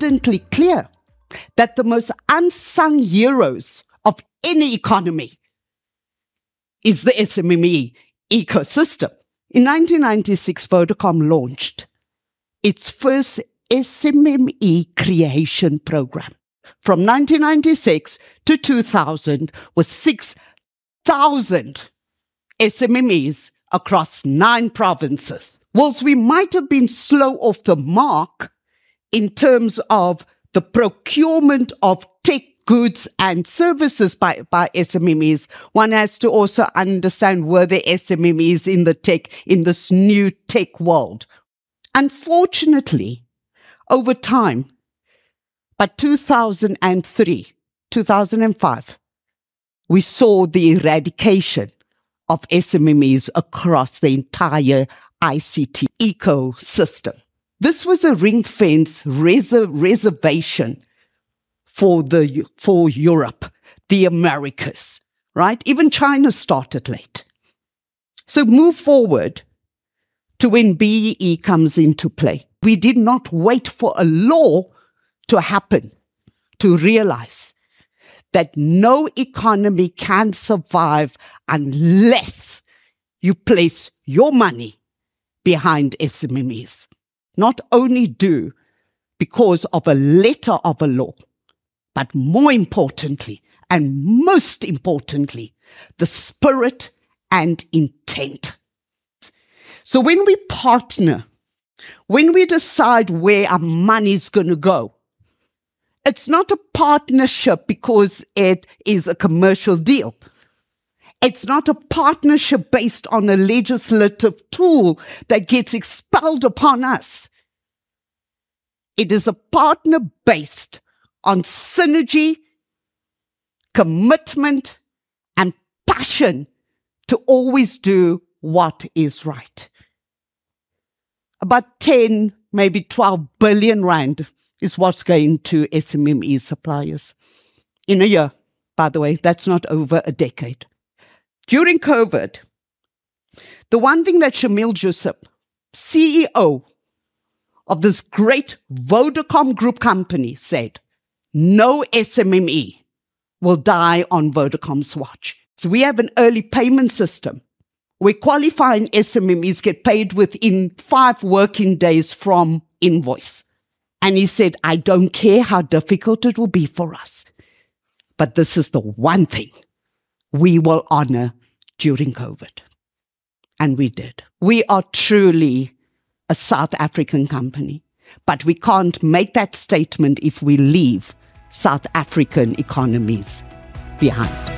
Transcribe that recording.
abundantly clear that the most unsung heroes of any economy is the SMME ecosystem. In 1996, Vodacom launched its first SMME creation program. From 1996 to 2000 was 6,000 SMMEs across nine provinces. Whilst we might have been slow off the mark in terms of the procurement of tech goods and services by, by SMMEs, one has to also understand where the SMMEs in the tech, in this new tech world. Unfortunately, over time, by 2003, 2005, we saw the eradication of SMMEs across the entire ICT ecosystem. This was a ring fence reser- reservation for the for Europe, the Americas, right? Even China started late. So move forward to when BEE comes into play. We did not wait for a law to happen to realize that no economy can survive unless you place your money behind SMMEs. Not only do because of a letter of a law, but more importantly, and most importantly, the spirit and intent. So when we partner, when we decide where our money is going to go, it's not a partnership because it is a commercial deal. It's not a partnership based on a legislative tool that gets expelled upon us. It is a partner based on synergy, commitment, and passion to always do what is right. About 10, maybe 12 billion rand is what's going to SMME suppliers in a year, by the way. That's not over a decade. During COVID, the one thing that Shameel Joosub, CEO of this great Vodacom group company, said no SMME will die on Vodacom's watch. So we have an early payment system where qualifying SMMEs get paid within five working days from invoice. And he said, I don't care how difficult it will be for us, but this is the one thing we will honor during COVID. And we did. We are truly a South African company, but we can't make that statement if we leave South African economies behind.